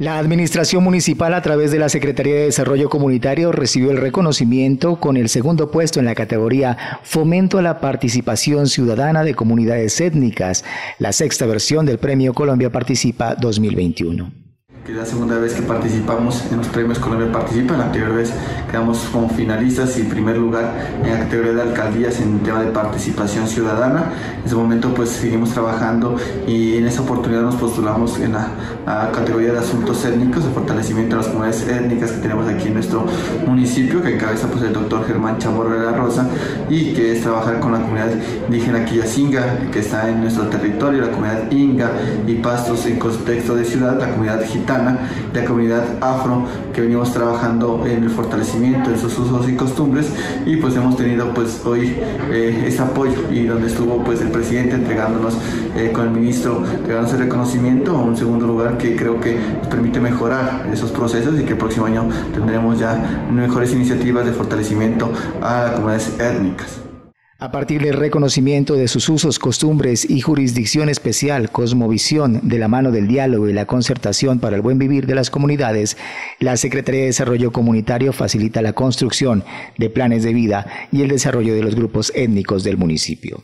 La Administración Municipal a través de la Secretaría de Desarrollo Comunitario recibió el reconocimiento con el segundo puesto en la categoría Fomento a la Participación Ciudadana de Comunidades Étnicas, la sexta versión del Premio Colombia Participa 2021 es la segunda vez que participamos en los premios Colombia Participa. La anterior vez quedamos como finalistas y primer lugar en la categoría de alcaldías en el tema de participación ciudadana. En ese momento pues seguimos trabajando y en esa oportunidad nos postulamos en la categoría de asuntos étnicos, de fortalecimiento de las comunidades étnicas que tenemos aquí en nuestro municipio, que encabeza pues el doctor Germán Chamorro de la Rosa y que es trabajar con la comunidad indígena Quillacinga, que está en nuestro territorio, la comunidad Inga y Pastos en contexto de ciudad, la comunidad gitana la comunidad afro, que venimos trabajando en el fortalecimiento de sus usos y costumbres y pues hemos tenido pues hoy eh, este apoyo y donde estuvo pues el presidente entregándonos eh, con el ministro entregándonos el reconocimiento a un segundo lugar que creo que nos permite mejorar esos procesos y que el próximo año tendremos ya mejores iniciativas de fortalecimiento a las comunidades étnicas. A partir del reconocimiento de sus usos, costumbres y jurisdicción especial, cosmovisión, de la mano del diálogo y la concertación para el buen vivir de las comunidades, la Secretaría de Desarrollo Comunitario facilita la construcción de planes de vida y el desarrollo de los grupos étnicos del municipio.